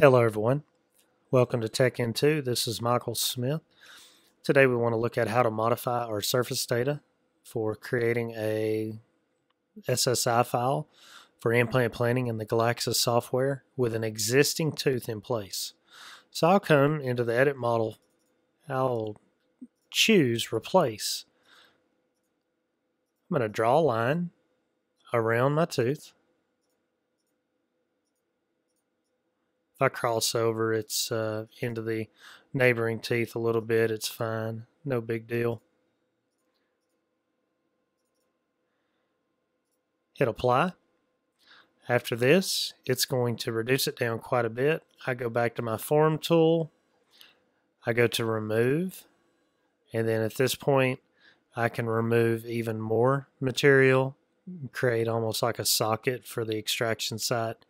Hello, everyone. Welcome to Tech In2. This is Michael Smith. Today, we want to look at how to modify our surface data for creating a SSI file for implant planning in the Galaxis software with an existing tooth in place. So I'll come into the edit model. I'll choose replace. I'm going to draw a line around my tooth. If I cross over, it's uh, into the neighboring teeth a little bit. It's fine. No big deal. Hit apply. After this, it's going to reduce it down quite a bit. I go back to my form tool. I go to remove. And then at this point, I can remove even more material, create almost like a socket for the extraction site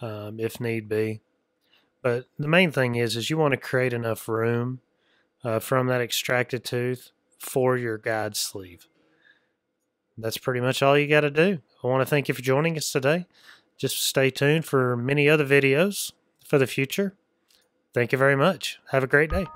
um, if need be. But the main thing is, is you want to create enough room uh, from that extracted tooth for your guide sleeve. That's pretty much all you got to do. I want to thank you for joining us today. Just stay tuned for many other videos for the future. Thank you very much. Have a great day.